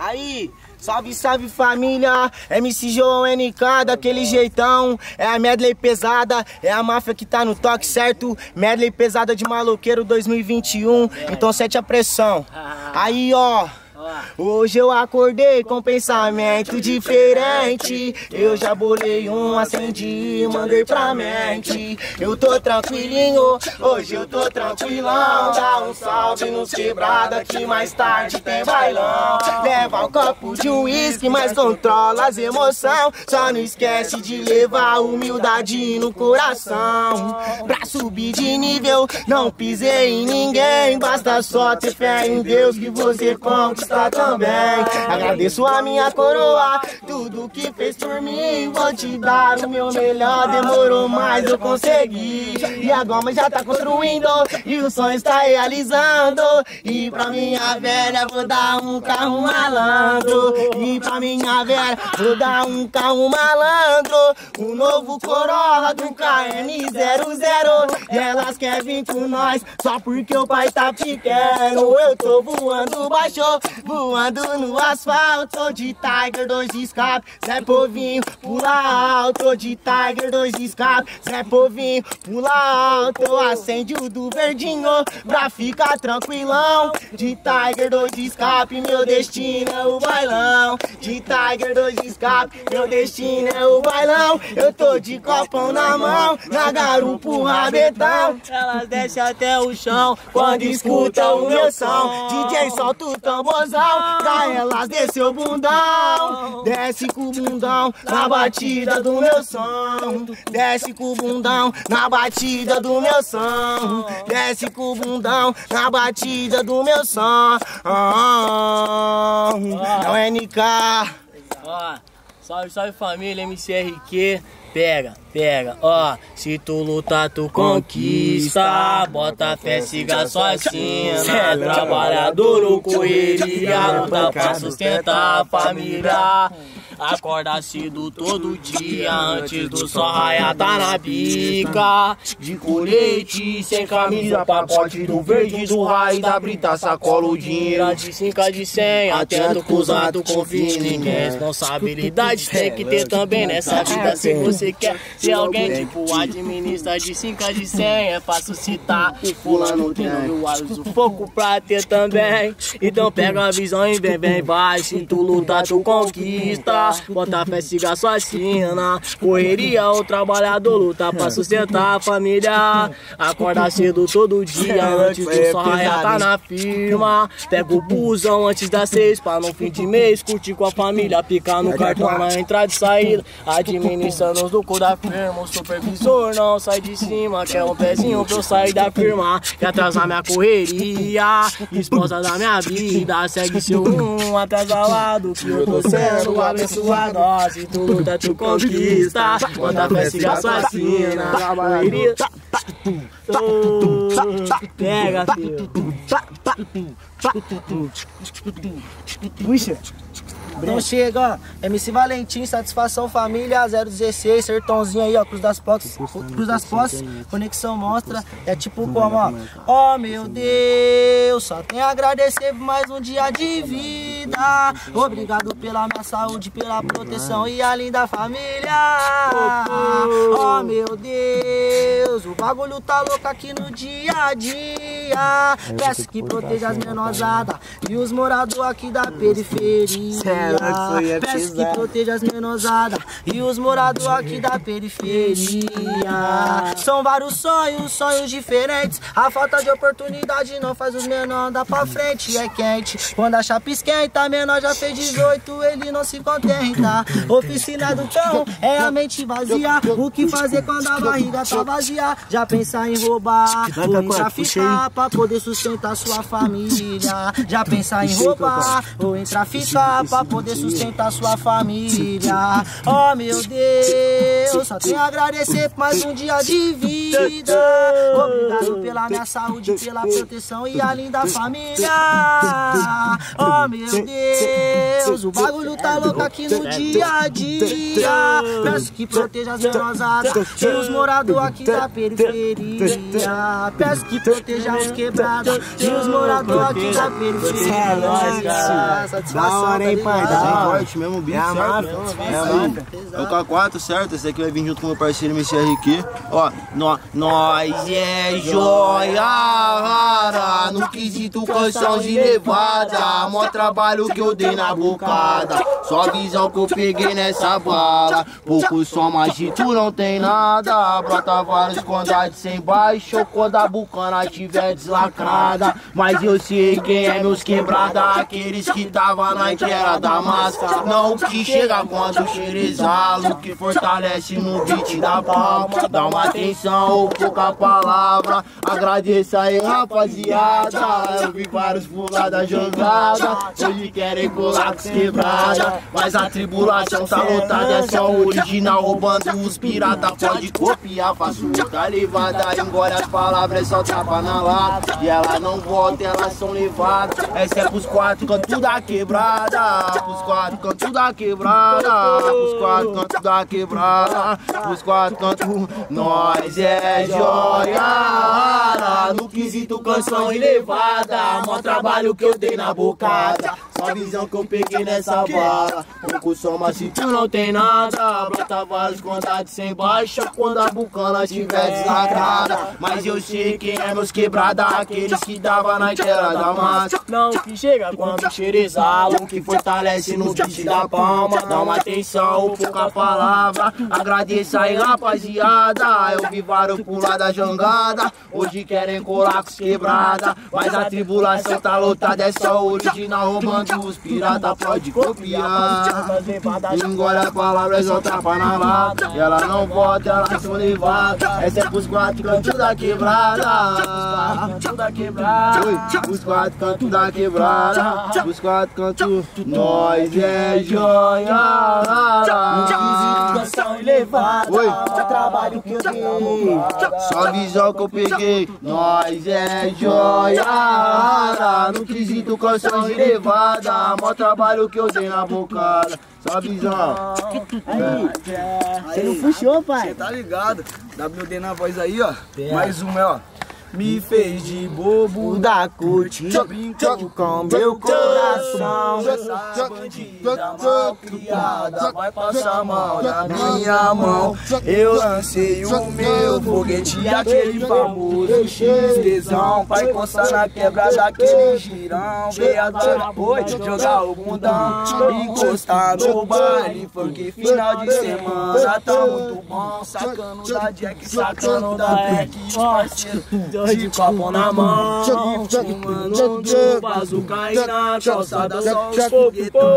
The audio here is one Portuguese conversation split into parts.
Aí, salve, salve família, MC João NK, daquele jeitão, é a medley pesada, é a máfia que tá no toque, certo? Medley pesada de maloqueiro 2021, então sete a pressão. Aí, ó. Hoje eu acordei com pensamento diferente. Eu já bolei um, acendi e mandei pra mente. Eu tô tranquilinho, hoje eu tô tranquilão. Dá um salve nos quebrada que mais tarde tem bailão. Leva um copo de uísque, mas controla as emoções. Só não esquece de levar humildade no coração. Pra subir de nível, não pisei em ninguém. Basta só ter fé em Deus que você conquista também. Agradeço a minha coroa, tudo que fez por mim. Vou te dar o meu melhor, demorou, mas eu consegui. E a goma já tá construindo, e o sonho está realizando. E pra minha velha, vou dar um carro malandro. E pra minha velha, vou dar um carro malandro. Um novo Corolla do KM00. E elas querem vir com nós, só porque o pai tá pequeno. Eu tô voando baixo, voando no asfalto de Tiger, dois escape, Zé Povinho, pula alto de Tiger, dois escape, Zé Povinho, pula alto, acende o do verdinho pra ficar tranquilão. De Tiger, dois escape, meu destino é o bailão. De Tiger, dois escape, meu destino é o bailão. Eu tô de copão na mão, na garupa o rabetão. Elas descem até o chão quando escutam o meu som. DJ solta o tamborzão, pra elas descer o bundão. Desce com o bundão na batida do meu som. Desce com o bundão na batida do meu som. Desce com o bundão na batida do meu som. É o NK. Ó, salve, salve família, MCRQ. Pega, pega, ó. Se tu lutar, tu conquista. Bota fé, siga sua sina. Trabalhador ou correria, luta pra sustentar a família. Acorda cedo todo dia, antes do sol raiar tá na bica. De colete, sem camisa, pacote do verde, do raio da brita, sacola o dinheiro de 5 de 100. Atento cruzado, confia em. Responsabilidade tem que ter também nessa vida se você quer ser alguém. Tipo, administra de 5 de 100, é fácil citar. Fulano tem mil olhos, o foco pra ter também. Então pega a visão e vem, vai. Se tu lutar, tu conquista. Bota fé, siga sua sina. Correria, o trabalhador luta pra sustentar a família. Acorda cedo todo dia, antes do sol raiar tá na firma. Pega o busão antes das seis, pra no fim de mês curtir com a família. Picar no cartão na entrada e saída. Administrando os lucros da firma. O supervisor não sai de cima. Quer um pezinho pra eu sair da firma. Quer atrasar minha correria. Esposa da minha vida. Segue seu rumo atrás ao lado. Que eu tô sendo abençoado. Ó, se tu luta, tu conquista. Manda fé, siga sua sina. Oh, Pega, filho. Puxa. Então chega, ó, MC Valentim, satisfação família 016, sertãozinho aí, ó, Cruz das Postas, Cruz das Postas, conexão mostra, é tipo como, ó, ó meu Deus, só tenho a agradecer por mais um dia de vida, obrigado pela minha saúde, pela proteção e a linda família, ó meu Deus, o bagulho tá louco aqui no dia a dia, peço que proteja as menosadas e os moradores aqui da periferia. Peço que proteja as menosadas e os moradores aqui da periferia. São vários sonhos, sonhos diferentes. A falta de oportunidade não faz os menores andar pra frente. É quente, quando a chapa esquenta, menor já fez 18, ele não se contenta. Oficina do cão é a mente vazia. O que fazer quando a barriga tá vazia? Já pensar em roubar ou em traficar pra poder sustentar sua família. Já pensar em roubar ou em traficar pra poder sustentar sua família. Oh meu Deus, só tenho a agradecer por mais um dia de vida. Obrigado pela minha saúde, pela proteção e a linda família. Oh meu Deus, o bagulho tá louco aqui no dia a dia. Peço que proteja as menosadas e os moradores aqui da periferia. Peço que proteja os quebrados e os moradores aqui da periferia. É nóis, cara. Da hora, hein, pai? Da hora. Forte mesmo, beat É a máfia, é a máfia. É o K4, certo? Esse aqui vai vir junto com meu parceiro MCRQ. Ó, nó- nós é joia rara no quesito canção de levada. Mó trabalho que eu dei na bocada. Só visão que eu peguei nessa bala. Pouco som, mas de tu não tem nada. Brota vários condados sem baixo. Quando a bucana tiver deslacrada. Mas eu sei quem é meus quebrada. Aqueles que tava na era da massa. Não que chega quando cheira exalo. Que fortalece no beat da palma. Dá uma atenção, pouca palavra. Agradeça aí, rapaziada. Eu vi vários pular da jogada. Hoje querem colar com os quebrada. Mas a tribulação tá lotada. É o original roubando os pirata. Pode copiar, faço outra levada. Engole as palavras, só tapa na lata. E elas não voltam, elas são levadas. Essa é pros quatro cantos da quebrada. Pros quatro cantos da quebrada. Pros quatro cantos da quebrada. Pros quatro cantos. Nós é joia. No quesito canção elevada. Mó trabalho que eu dei na bocada. A visão que eu peguei nessa bala. Pouco som, mas se tu não tem nada. Brota vários contatos sem baixa. Quando a bucana estiver deslacrada. Mas eu sei quem é meus quebrada. Aqueles que dava na tela da massa. Não que chega quando cheira exalo. Que fortalece no beat da palma. Dá uma atenção, pouca palavra. Agradeça aí, rapaziada. Eu vi vários pular da jangada. Hoje querem colar com os quebrada. Mas a tribulação tá lotada. É só original roubando os pirata. Pode copiar. Engole a palavra, é só tapa na lata. Ela não volta, ela são levadas. Essa é pros quatro cantos da quebrada. Os quatro cantos da quebrada, os quatro cantos, nós é joia. Canção elevada. Oi. Trabalho que eu dei. Só visão que eu peguei, nós é joia. No quesito canção de levada, mó trabalho que eu dei na bocada. Só a visão. Você não puxou, pai? Cê tá ligado? WD na voz aí, ó. Mais uma, ó. Me fez de bobo. Da curtida brincou com meu coração. Essa bandida mal criada vai passar mão na minha mão. Eu lancei o meu foguete, aquele famoso X-tesão. Pra encostar na quebrada, aquele girão. Veador na noite, jogar o bundão. Encostar no baile, porque final de semana tá muito bom. Sacando da Jack, sacando da Beck. Os parceiros de copo na mão. Fumando do bazuca e na calçada só os foguetão.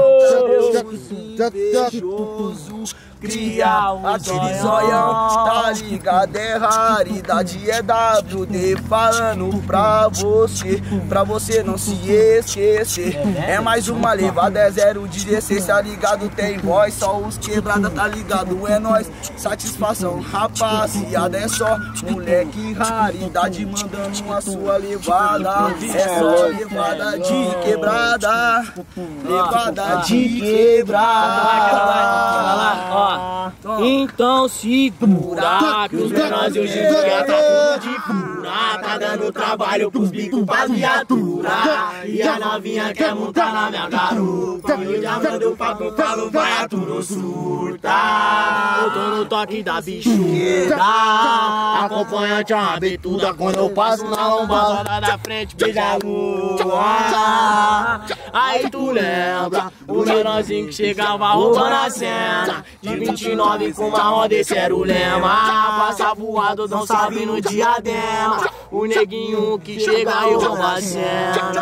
Invejoso. Cria aquele zoião, tá ligado? É raridade, é WD falando pra você, pra você não se esquecer. É mais uma levada, é 016, tá ligado? Tem voz, só os quebrada, tá ligado? É nós, satisfação, rapaziada, é só moleque raridade mandando a sua levada. É só levada de quebrada, levada de quebrada. Ó, então segura que os menores hoje em dia tá tudo de fura Tá dando trabalho pros bicos pra viatura E a novinha quer montar na minha garupa. E eu já mando papo, falo, vai a tudo surta. Eu no toque da bichuda. Acompanhante é uma abertura Quando eu passo na lombada da frente, beija a lua Aí tu lembra O menorzinho que chegava roubando a cena. De 29 com uma roda, esse era o lema. Passa voado, não sabe no diadema. O neguinho que chega e rouba a cena.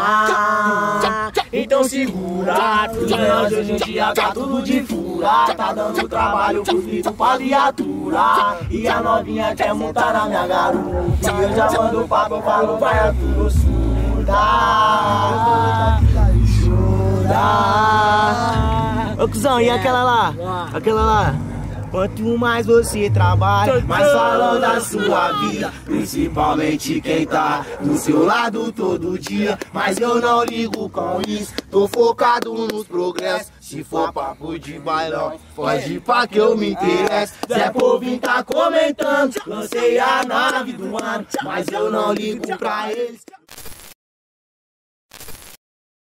Então segura Que os hoje em dia tá tudo de fura. Tá dando trabalho pro filho pra viatura E a novinha quer montar na minha garupa E eu já mando papo, falo, vai a tudo surda Ô, cuzão, e aquela lá? Aquela lá? Quanto mais você trabalha, mais falam da sua vida. Principalmente quem tá do seu lado todo dia. Mas eu não ligo com isso, tô focado nos progressos. Se for papo de bailão, foge pra que eu me interesse. Zé Povinho tá comentando, lancei a nave do ano, mas eu não ligo pra eles.